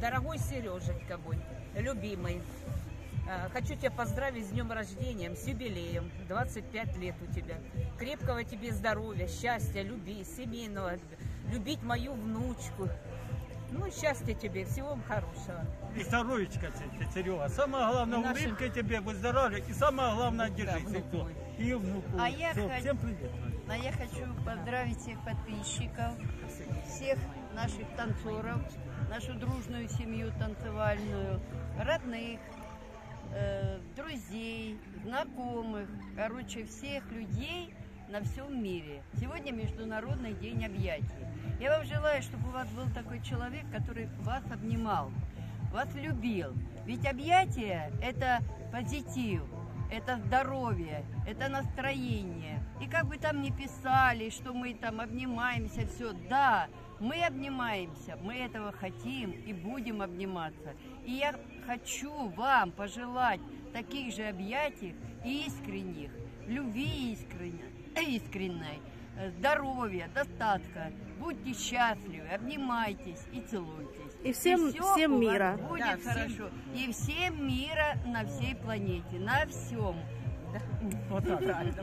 Дорогой Сережечка мой, любимый, э, хочу тебя поздравить с днем рождения, с юбилеем. 25 лет у тебя. Крепкого тебе здоровья, счастья, любви, семейного. Любить мою внучку. Ну, счастья тебе, всего вам хорошего. И здоровечка, тебе, Серега. Самое главное, Нашим- улыбка тебе, выздоравливай. И самое главное, держись. внук и. И внуку. А я хот- Всем привет. А я хочу поздравить всех подписчиков, всех наших танцоров, нашу дружную семью танцевальную, родных, э, друзей, знакомых, короче, всех людей на всем мире. Сегодня Международный день объятий. Я вам желаю, чтобы у вас был такой человек, который вас обнимал, вас любил. Ведь объятия – это позитив, это здоровье, это настроение. И как бы там ни писали, что мы там обнимаемся, все, да, мы обнимаемся, мы этого хотим и будем обниматься. И я хочу вам пожелать таких же объятий искренних, любви искренней, искренней, здоровья, достатка. Будьте счастливы, обнимайтесь и целуйтесь. И всем- всё всем у вас мира. Будет Да, всем- хорошо. И всем мира на всей планете, на всем. Вот так. Правильно.